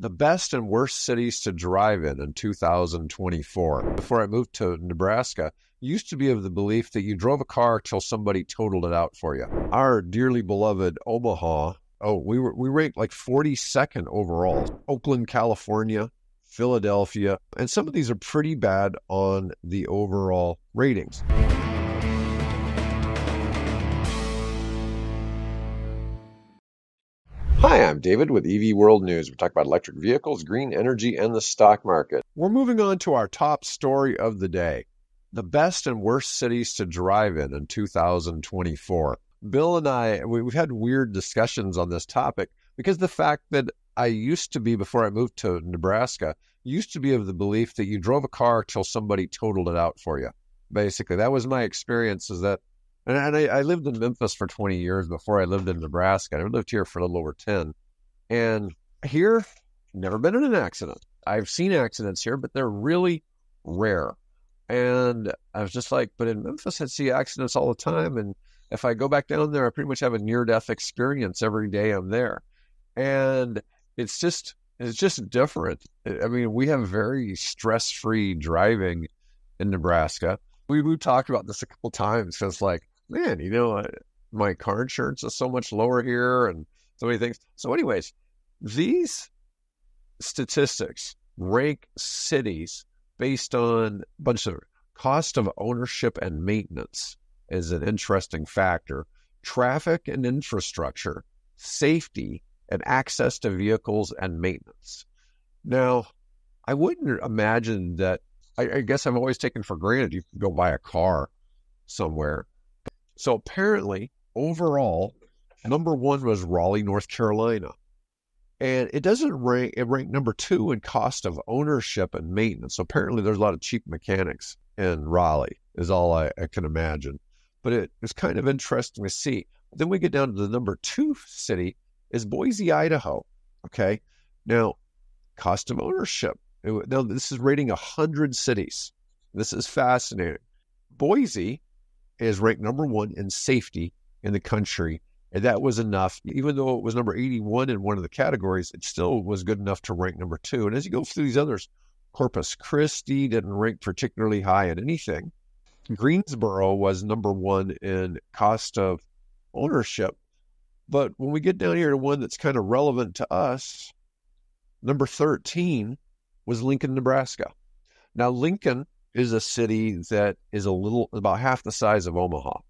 the best and worst cities to drive in in 2024. Before I moved to Nebraska, used to be of the belief that you drove a car till somebody totaled it out for you. Our dearly beloved Omaha, oh, we were we ranked like 42nd overall. Oakland, California, Philadelphia, and some of these are pretty bad on the overall ratings. Hi, I'm David with EV World News. We talk about electric vehicles, green energy, and the stock market. We're moving on to our top story of the day the best and worst cities to drive in in 2024. Bill and I, we've had weird discussions on this topic because the fact that I used to be, before I moved to Nebraska, used to be of the belief that you drove a car till somebody totaled it out for you. Basically, that was my experience. Is that and, and I, I, lived in Memphis for 20 years before I lived in Nebraska. I lived here for a little over 10. And here, never been in an accident. I've seen accidents here, but they're really rare. And I was just like, but in Memphis, I see accidents all the time. And if I go back down there, I pretty much have a near death experience every day I'm there. And it's just, it's just different. I mean, we have very stress free driving in Nebraska. We, we've talked about this a couple times because, like, man, you know, my car insurance is so much lower here and so many things. So, anyways, these statistics rank cities based on a bunch of cost of ownership and maintenance is an interesting factor. Traffic and infrastructure, safety, and access to vehicles and maintenance. Now, I wouldn't imagine that. I, I guess I've always taken for granted you can go buy a car somewhere so apparently, overall, number one was Raleigh, North Carolina. And it doesn't rank, it ranked number two in cost of ownership and maintenance. So apparently there's a lot of cheap mechanics in Raleigh, is all I, I can imagine. But it was kind of interesting to see. Then we get down to the number two city is Boise, Idaho. Okay. Now, cost of ownership. Now, this is rating 100 cities. This is fascinating. Boise is ranked number one in safety in the country. And that was enough. Even though it was number 81 in one of the categories, it still was good enough to rank number two. And as you go through these others, Corpus Christi didn't rank particularly high in anything. Greensboro was number one in cost of ownership. But when we get down here to one that's kind of relevant to us, number 13 was Lincoln, Nebraska. Now, Lincoln is a city that is a little about half the size of Omaha.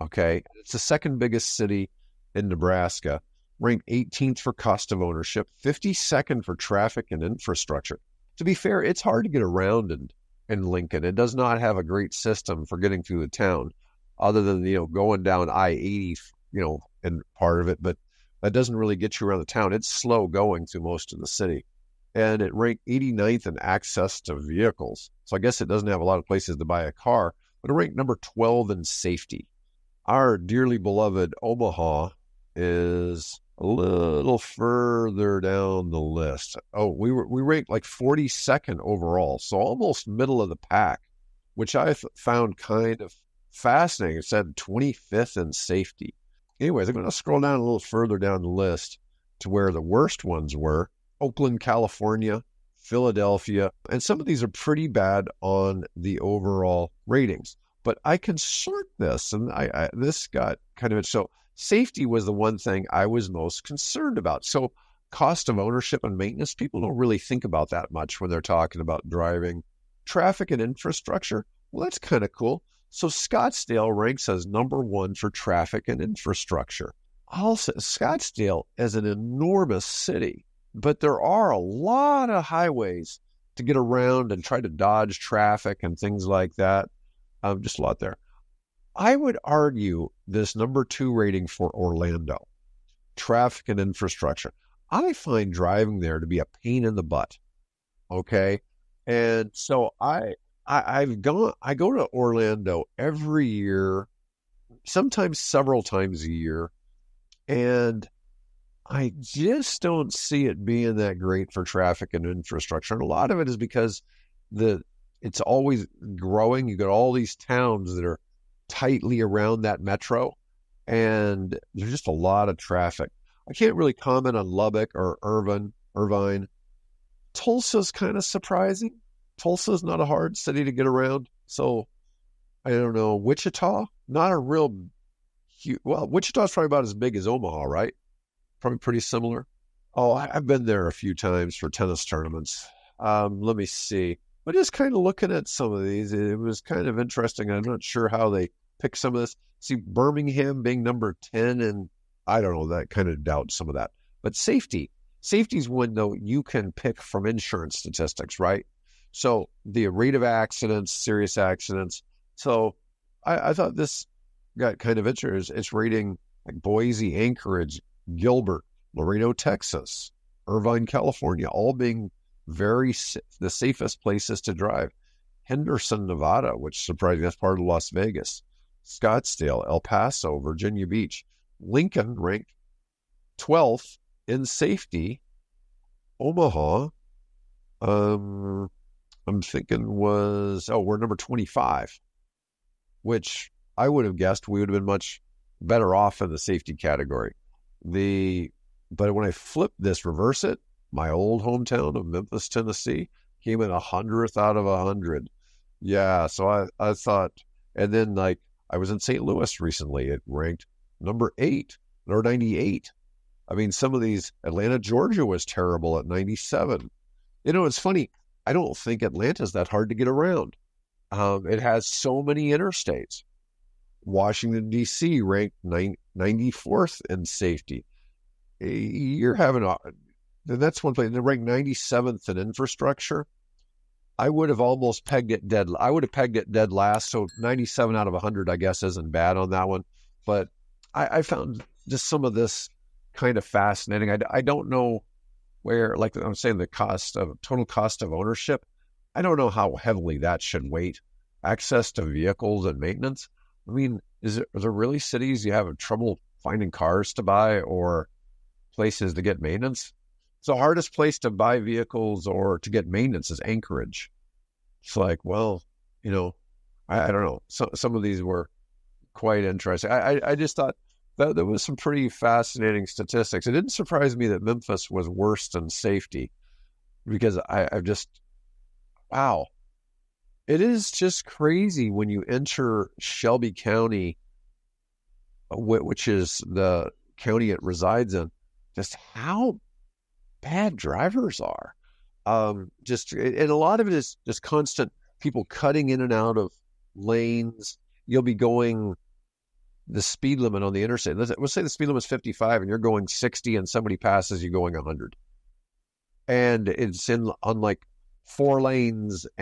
Okay. It's the second biggest city in Nebraska, ranked 18th for cost of ownership, 52nd for traffic and infrastructure. To be fair, it's hard to get around in, in Lincoln. It does not have a great system for getting through the town, other than, you know, going down I 80, you know, and part of it, but that doesn't really get you around the town. It's slow going through most of the city and it ranked 89th in access to vehicles. So I guess it doesn't have a lot of places to buy a car, but it ranked number 12 in safety. Our dearly beloved Omaha is a little further down the list. Oh, we were we ranked like 42nd overall, so almost middle of the pack, which I found kind of fascinating. It said 25th in safety. Anyways, I'm going to scroll down a little further down the list to where the worst ones were. Oakland, California, Philadelphia, and some of these are pretty bad on the overall ratings. But I can sort this, and I, I this got kind of it. so safety was the one thing I was most concerned about. So cost of ownership and maintenance, people don't really think about that much when they're talking about driving. Traffic and infrastructure, well, that's kind of cool. So Scottsdale ranks as number one for traffic and infrastructure. Also, Scottsdale is an enormous city but there are a lot of highways to get around and try to dodge traffic and things like that. Um, just a lot there. I would argue this number two rating for Orlando, traffic and infrastructure. I find driving there to be a pain in the butt. Okay. And so I, I I've gone I go to Orlando every year, sometimes several times a year. And I just don't see it being that great for traffic and infrastructure. And a lot of it is because the it's always growing. You got all these towns that are tightly around that metro, and there's just a lot of traffic. I can't really comment on Lubbock or Irvine, Irvine, Tulsa's kind of surprising. Tulsa's not a hard city to get around. So I don't know. Wichita, not a real huge. Well, Wichita's probably about as big as Omaha, right? Probably pretty similar. Oh, I've been there a few times for tennis tournaments. Um, let me see. But just kind of looking at some of these, it was kind of interesting. I'm not sure how they pick some of this. See, Birmingham being number 10, and I don't know, that kind of doubt some of that. But safety, safety is one, though, you can pick from insurance statistics, right? So the rate of accidents, serious accidents. So I, I thought this got kind of interesting. It's rating like Boise, Anchorage, Gilbert, Laredo, Texas, Irvine, California, all being very the safest places to drive. Henderson, Nevada, which surprisingly that's part of Las Vegas. Scottsdale, El Paso, Virginia Beach. Lincoln ranked 12th in safety. Omaha, um, I'm thinking was, oh, we're number 25, which I would have guessed we would have been much better off in the safety category. The, but when I flip this, reverse it, my old hometown of Memphis, Tennessee, came in a hundredth out of a hundred. Yeah, so I, I thought, and then like I was in St. Louis recently. It ranked number eight or 98. I mean, some of these, Atlanta, Georgia was terrible at 97. You know, it's funny. I don't think Atlanta's that hard to get around. Um, it has so many interstates. Washington, D.C. ranked 94th in safety. You're having a, that's one place. They ranked 97th in infrastructure. I would have almost pegged it dead. I would have pegged it dead last. So 97 out of 100, I guess, isn't bad on that one. But I, I found just some of this kind of fascinating. I, I don't know where, like I'm saying, the cost of total cost of ownership. I don't know how heavily that should weight access to vehicles and maintenance. I mean, is there, are there really cities you have trouble finding cars to buy or places to get maintenance? So the hardest place to buy vehicles or to get maintenance is Anchorage. It's like, well, you know, I, I don't know. So, some of these were quite interesting. I, I, I just thought that there was some pretty fascinating statistics. It didn't surprise me that Memphis was worse than safety because I, I've just, wow. It is just crazy when you enter Shelby County, which is the county it resides in, just how bad drivers are. Um, just and a lot of it is just constant people cutting in and out of lanes. You'll be going the speed limit on the interstate. Let's, let's say the speed limit is 55 and you're going 60 and somebody passes you going 100. And it's in on like four lanes